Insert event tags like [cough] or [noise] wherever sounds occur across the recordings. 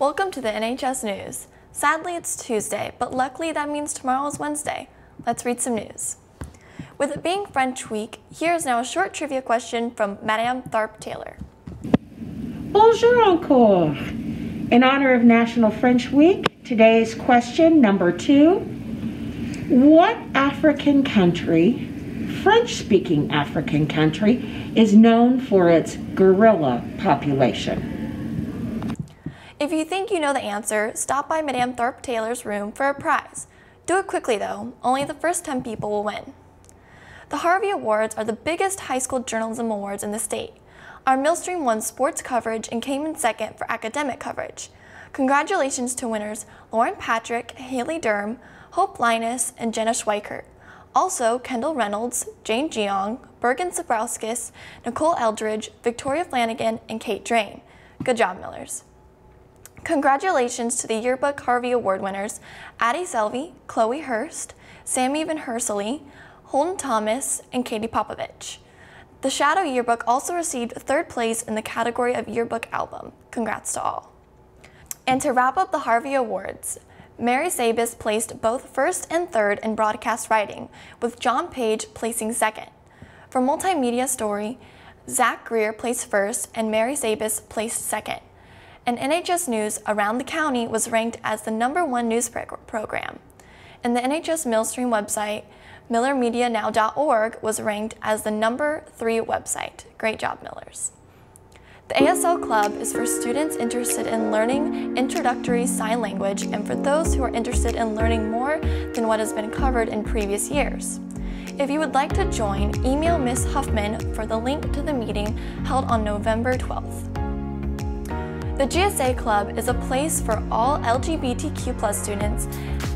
Welcome to the NHS News. Sadly, it's Tuesday, but luckily that means tomorrow is Wednesday. Let's read some news. With it being French Week, here is now a short trivia question from Madame Tharp Taylor. Bonjour encore. In honor of National French Week, today's question number two. What African country, French speaking African country, is known for its gorilla population? If you think you know the answer, stop by Madame Thorpe Taylor's room for a prize. Do it quickly though, only the first 10 people will win. The Harvey Awards are the biggest high school journalism awards in the state. Our Millstream won sports coverage and came in second for academic coverage. Congratulations to winners Lauren Patrick, Haley Durham, Hope Linus, and Jenna Schweikert. Also, Kendall Reynolds, Jane Geong, Bergen Sabrowskis, Nicole Eldridge, Victoria Flanagan, and Kate Drain. Good job, Millers. Congratulations to the Yearbook Harvey Award winners, Addie Selvey, Chloe Hurst, Sammy Van Hersely, Holden Thomas, and Katie Popovich. The Shadow Yearbook also received third place in the category of Yearbook Album. Congrats to all. And to wrap up the Harvey Awards, Mary Sabis placed both first and third in broadcast writing, with John Page placing second. For multimedia story, Zach Greer placed first and Mary Sabis placed second and NHS News around the county was ranked as the number one news program. And the NHS Millstream website, millermedianow.org, was ranked as the number three website. Great job, Millers. The ASL Club is for students interested in learning introductory sign language and for those who are interested in learning more than what has been covered in previous years. If you would like to join, email Ms. Huffman for the link to the meeting held on November 12th. The GSA Club is a place for all LGBTQ students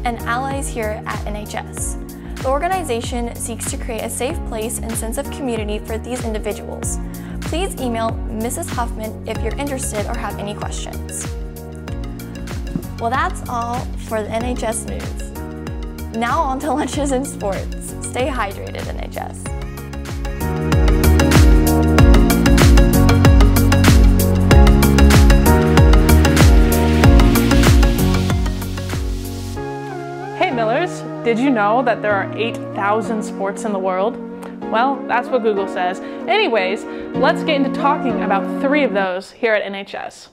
and allies here at NHS. The organization seeks to create a safe place and sense of community for these individuals. Please email Mrs. Huffman if you're interested or have any questions. Well, that's all for the NHS news. Now on to [laughs] lunches and sports. Stay hydrated, NHS. Did you know that there are 8,000 sports in the world? Well, that's what Google says. Anyways, let's get into talking about three of those here at NHS.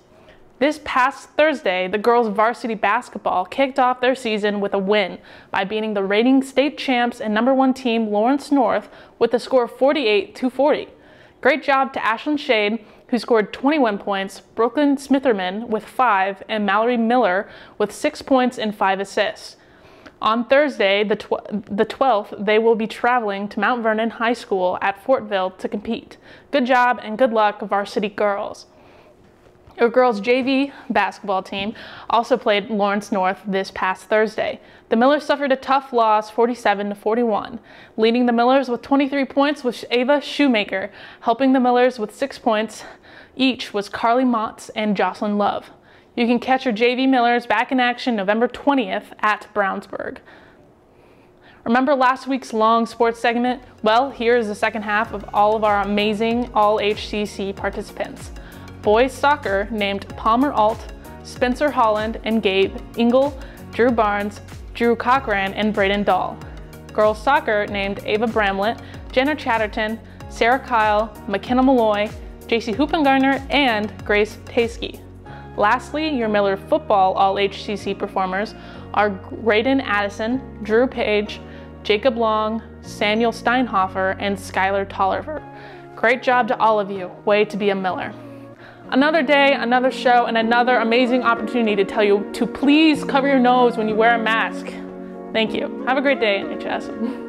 This past Thursday, the girls varsity basketball kicked off their season with a win by beating the reigning state champs and number one team Lawrence North with a score of 48 to 40. Great job to Ashlyn Shade, who scored 21 points, Brooklyn Smitherman with five, and Mallory Miller with six points and five assists. On Thursday, the, tw the 12th, they will be traveling to Mount Vernon High School at Fortville to compete. Good job and good luck, varsity girls. Our girls' JV basketball team also played Lawrence North this past Thursday. The Millers suffered a tough loss, 47 to 41. Leading the Millers with 23 points was Ava Shoemaker. Helping the Millers with six points each was Carly Motts and Jocelyn Love. You can catch your JV Millers back in action November 20th at Brownsburg. Remember last week's long sports segment? Well, here is the second half of all of our amazing All HCC participants. Boys soccer named Palmer Alt, Spencer Holland and Gabe Engel, Drew Barnes, Drew Cochran, and Braden Dahl. Girls soccer named Ava Bramlett, Jenna Chatterton, Sarah Kyle, McKenna Malloy, JC Hoopengarner, and Grace Tasky. Lastly, your Miller football All HCC performers are Graydon Addison, Drew Page, Jacob Long, Samuel Steinhofer, and Skylar Tolliver. Great job to all of you. Way to be a Miller. Another day, another show, and another amazing opportunity to tell you to please cover your nose when you wear a mask. Thank you. Have a great day, NHS. [laughs]